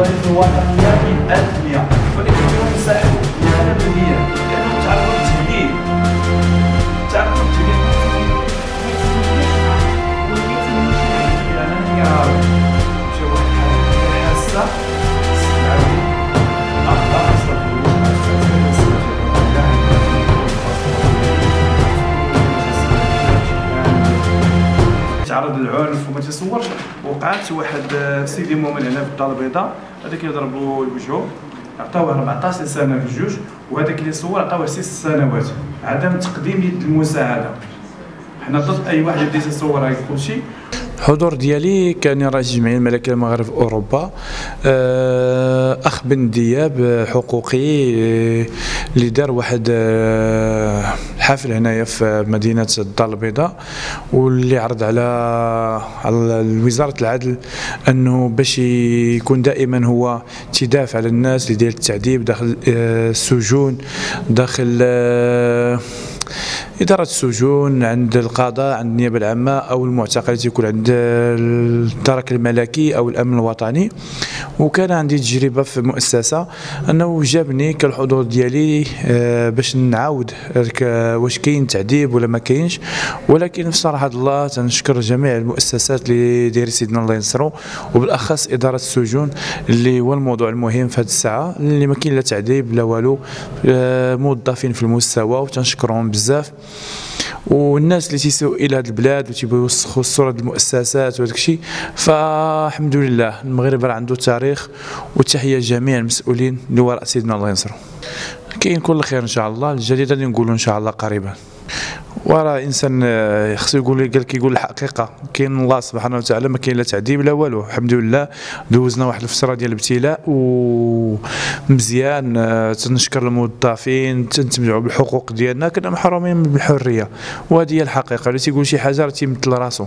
الوطنيه 100% ولكن كانوا ينسحبوا لهذا تعرض للعنف وما تصورش وقعت واحد سيدي مؤمن هنا في الدار البيضاء. هذاك اللي ضربوا لوجهه عطاوه 14 سنة في الجوج. وهذاك اللي صور عطاوه 6 سنوات. عدم تقديم يد المساعدة. حنا ضد أي واحد يدي يصور هاك كلشي الحضور ديالي كان رئيس جمعية الملكيه المغرب أوروبا. آه، أخ بن دياب حقوقي آه، اللي دار واحد آه، حفل هنايا في مدينة الدار البيضاء واللي عرض على على وزارة العدل أنه باش يكون دائما هو تدافع على الناس اللي داير التعذيب داخل السجون داخل إدارة السجون عند القضاء عند النيابة العامة أو المعتقل يكون عند الترك الملكي أو الأمن الوطني. وكان عندي تجربة في مؤسسة أنه جابني كالحضور ديالي آه، باش نعاود واش كاين تعذيب ولا ما كاينش. ولكن بصراحة الله تنشكر جميع المؤسسات اللي داير سيدنا الله ينصرو وبالأخص إدارة السجون اللي هو الموضوع المهم في هذه الساعة اللي ما كاين لا تعذيب لا والو آه، موظفين في المستوى وتنشكرهم بزاف. والناس اللي تيسيو إلى هذه البلاد وتيبغيو يوسخوا الصورة المؤسسات وهذاك الشيء فالحمد لله المغرب راه عنده تاريخ وتحية جميع المسؤولين اللي وراء سيدنا الله ينصرو. كاين كل خير إن شاء الله الجديد غادي نقولوا إن شاء الله قريبا. وراه إنسان آه، خصو يقول قال كيقول الحقيقة. كاين الله سبحانه وتعالى ما كاين لا تعذيب لا والو. الحمد لله دوزنا واحد الفترة ديال الابتلاء ومزيان آه، تنشكر الموظفين تنتمتعوا بالحقوق ديالنا. كنا محرومين بالحرية. وهذه هي الحقيقة. اللي تيقول شي حاجة راه تيمثل راسو.